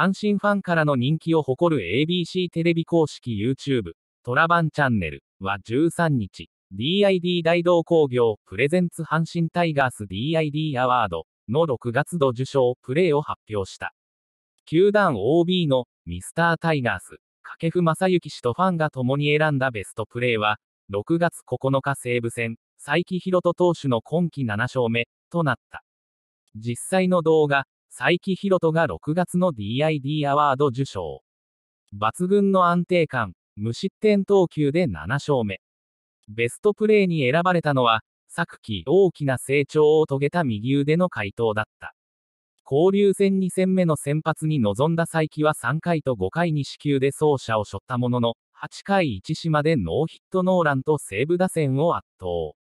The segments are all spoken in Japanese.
阪神ファンからの人気を誇る ABC テレビ公式 YouTube、トラバンチャンネルは13日、DID 大道工業プレゼンツ阪神タイガース DID アワードの6月度受賞プレーを発表した。球団 OB のミスタータイガース、掛布正幸氏とファンが共に選んだベストプレーは、6月9日西武戦、佐伯宏斗投手の今季7勝目となった。実際の動画、佐伯宏斗が6月の DID アワード受賞。抜群の安定感、無失点投球で7勝目。ベストプレーに選ばれたのは、昨季大きな成長を遂げた右腕の回答だった。交流戦2戦目の先発に臨んだ佐伯は3回と5回に死球で走者を背負ったものの、8回1島でノーヒットノーランと西武打線を圧倒。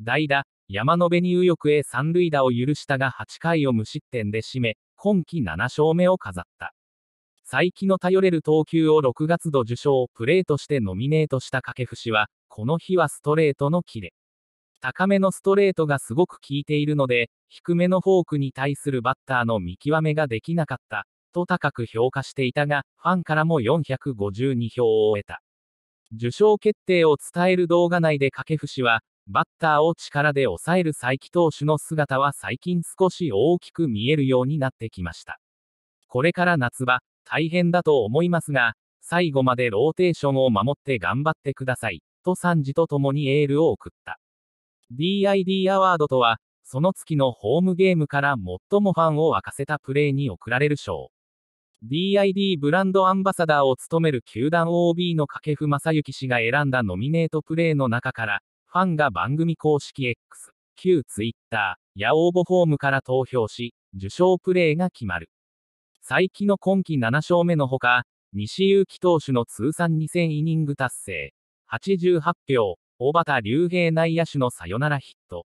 代打、山野辺に右翼へ三塁打を許したが8回を無失点で締め、今季7勝目を飾った。再起の頼れる投球を6月度受賞プレーとしてノミネートした掛布氏は、この日はストレートのキレ。高めのストレートがすごく効いているので、低めのフォークに対するバッターの見極めができなかった、と高く評価していたが、ファンからも452票を得た。受賞決定を伝える動画内で掛布氏は、バッターを力で抑える佐伯投手の姿は最近少し大きく見えるようになってきました。これから夏場、大変だと思いますが、最後までローテーションを守って頑張ってください、と賛辞と共にエールを送った。DID アワードとは、その月のホームゲームから最もファンを沸かせたプレーに贈られる賞。DID ブランドアンバサダーを務める球団 OB の掛布正幸氏が選んだノミネートプレーの中から、ファンが番組公式 X、旧 Twitter や応募フォームから投票し、受賞プレーが決まる。才木の今季7勝目のほか、西勇輝投手の通算2000イニング達成、88票、小畑竜平内野手のサヨナラヒット、